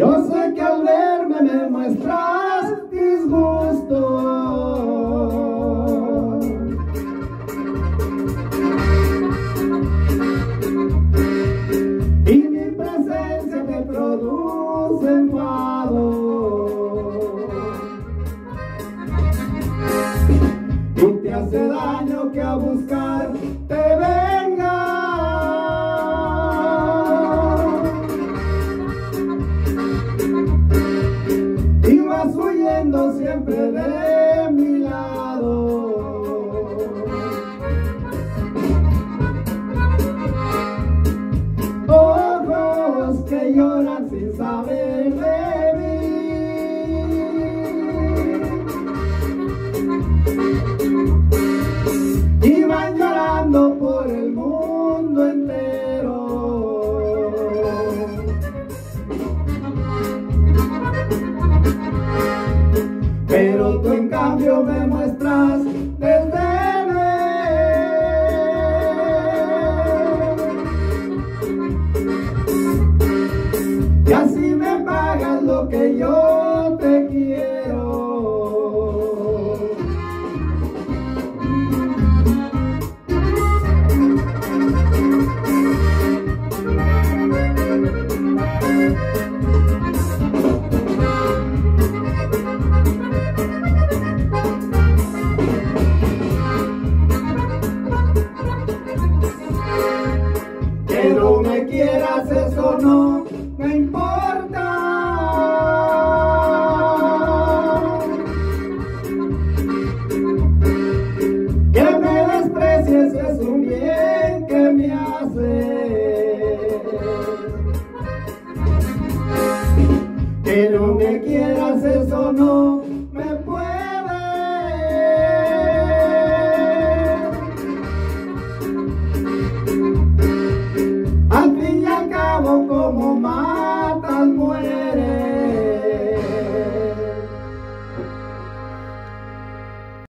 Yo sé que al verme me muestras disgusto. Y mi presencia te produce enfado. Y te hace daño que a buscarte. De detrás del. Y así me pagas lo que yo pero me quieras, eso no me importa. Que me desprecies es un bien que me hace. Que no me quieras, eso no me